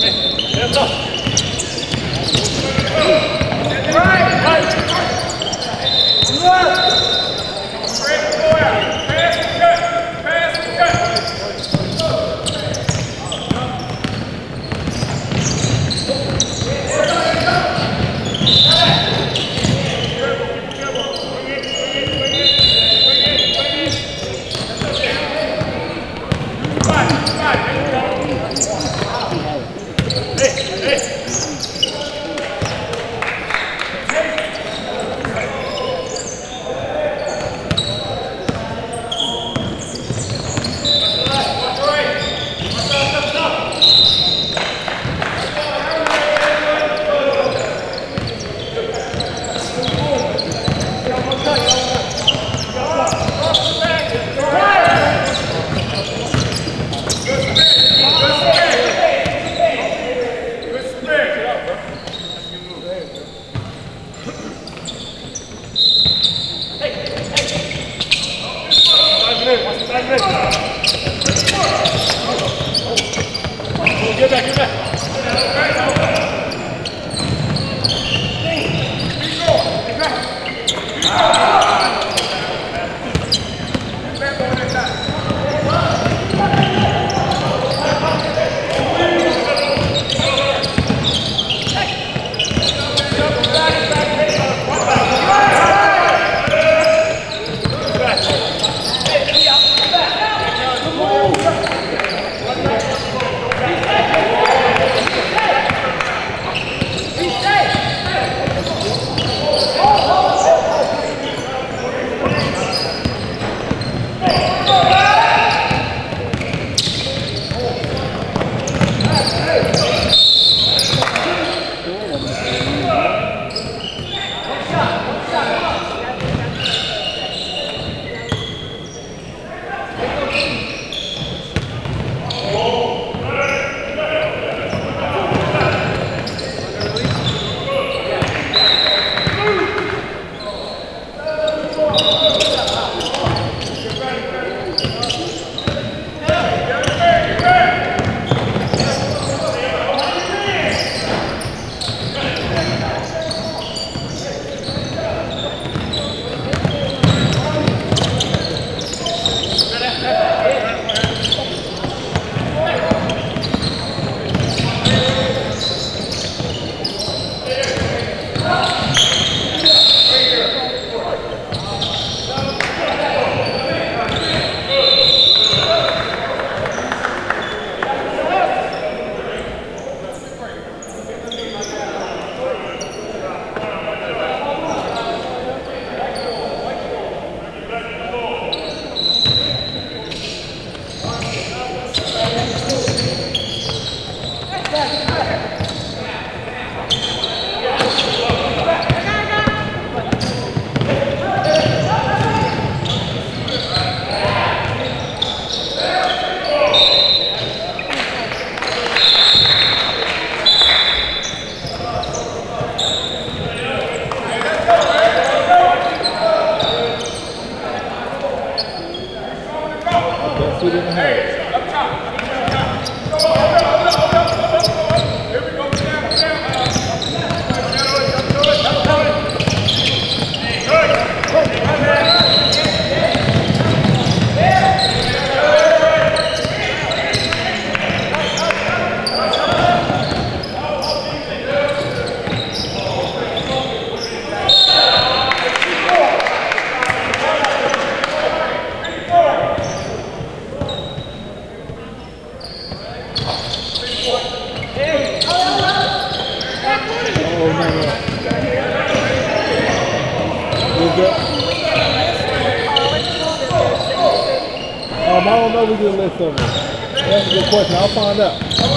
네, 내렸죠? Get That? Um, I don't know. We did a list of them. That's a good question. I'll find out.